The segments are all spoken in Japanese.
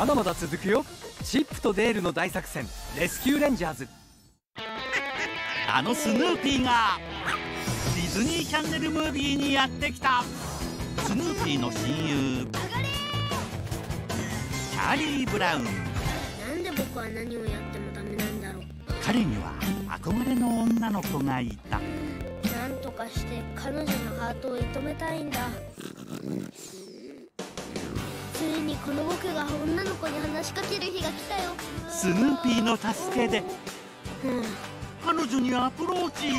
まだまだ続くよ。チップとデールの大作戦。レスキューレンジャーズ。あのスヌーピーがディズニーチャンネルムービーにやってきた。スヌーピーの親友。チャーリー・ブラウン。なんで僕は何をやってもダメなんだろう。彼には憧れの女の子がいた。なんとかして彼女のハートを射止めたいんだこの僕が女の子に話しかける日が来たよ。スヌーピーの助けで。うん。彼女にアプローチ？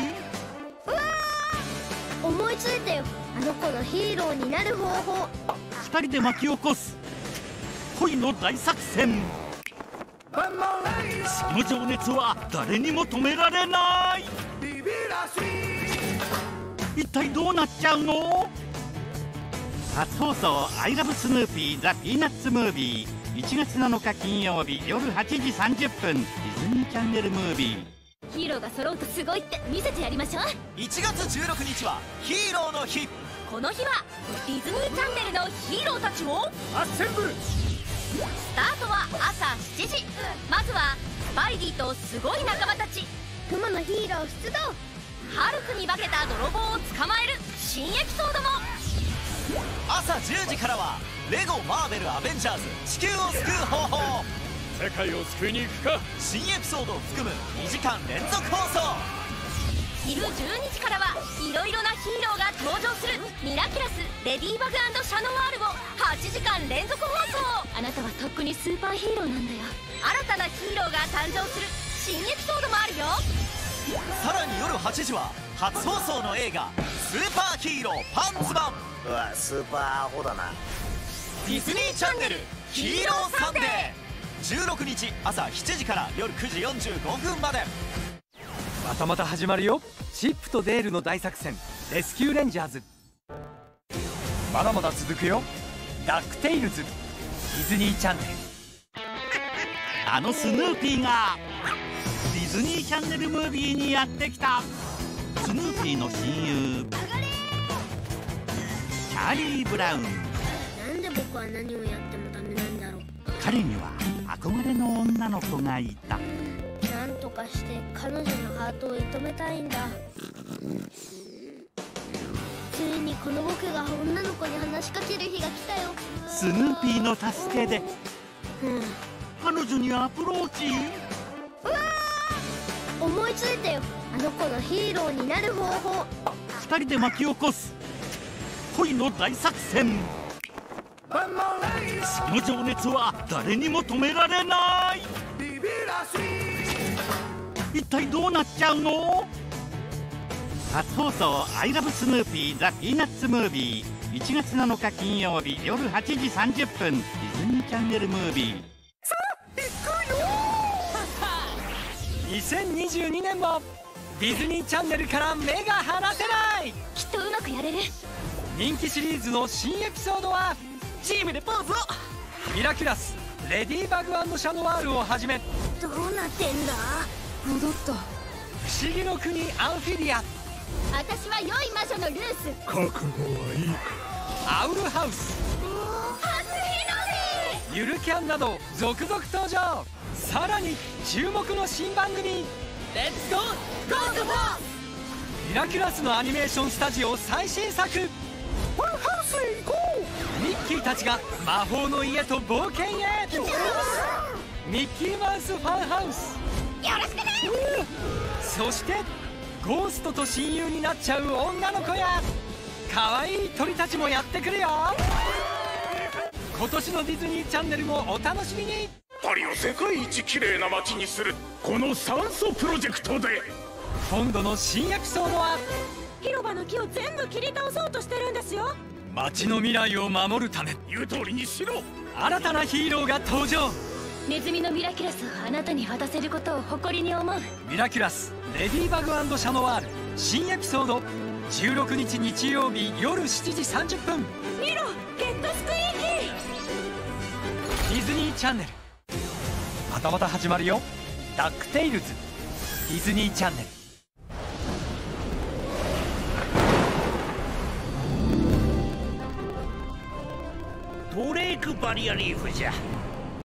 思いついたよ。あの子のヒーローになる方法。二人で巻き起こす。恋の大作戦。その情熱は誰にも止められない。一体どうなっちゃうの？初放送「アイラブスヌーピーザ・ピーナッツ・ムービー」1月7日金曜日夜8時30分ディズニーチャンネルムービー。ヒーローが揃うとすごいって見せてやりましょう。1月16日はヒーローの日。この日はディズニーチャンネルのヒーローたちをアッセンブル。スタートは朝7時。まずはスパイディとすごい仲間たち。クマのヒーロー出動。ハルクに化けた泥棒を捕まえる10時からはレゴマーベルアベンジャーズ地球を救う方法。世界を救いに行くか。新エピソードを含む2時間連続放送。昼12時からはいろいろなヒーローが登場するミラキュラスレディーバグシャノワールを8時間連続放送。あなたはとっくにスーパーヒーローなんだよ。新たなヒーローが誕生する新エピソードもあるよ。さらに夜8時は初放送の映画「スーパーヒーローパンツマンうわスーパーアホだな」ディズニーチャンネル「ヒーローサンデー」16日朝7時から夜9時45分まで。またまた始まるよ。チップとデールの大作戦レスキューレンジャーズ。まだまだ続くよ。ダックテイルズディズニーチャンネル。あのスヌーピーがディズニーチャンネルムービーにやってきたスヌーピーの親友。チャーリー・ブラウン。なんで僕は何をやってもダメなんだろう。彼には憧れの女の子がいた。なんとかして彼女のハートを射止めたいんだ。ついにこの僕が女の子に話しかける日が来たよ。スヌーピーの助けで。うん。彼女にアプローチ？思いついたよ。あの子のヒーローになる方法。二人で巻き起こす。恋の大作戦。その情熱は誰にも止められない。一体どうなっちゃうの？初放送「アイラブスヌーピーザ・ピーナッツ・ムービー」1月7日金曜日夜8時30分。ディズニーチャンネルムービー。2022年もディズニーチャンネルから目が離せない。きっとうまくやれる。人気シリーズの新エピソードはチームでポーズを。ミラキュラスレディーバグシャノワールをはじめ。どうなってんだ？戻った。不思議の国アンフィリア。私は良い魔女のルース。アウルハウスゆるキャンなど続々登場さらに注目の新番組レッツゴーゴーゴーミラキュラスのアニメーションスタジオ最新作ファンハウスへ行こうミッキーたちが魔法の家と冒険へミッキーマウスファンハウスよろしくね!そしてゴーストと親友になっちゃう女の子や可愛い鳥たちもやってくるよ今年のディズニーチャンネルもお楽しみに。パリを世界一綺麗な街にするこの酸素プロジェクトで。今度の新エピソードは？広場の木を全部切り倒そうとしてるんですよ。街の未来を守るため。言う通りにしろ。新たなヒーローが登場。ネズミのミラキュラスをあなたに渡せることを誇りに思う。ミラキュラスレディーバグシャノワール。新エピソード。16日日曜日夜7時30分。見ろニーチャンネル。またまた始まるよ。ダックテイルズディズニーチャンネル。ドレイクバリアリーフじゃ。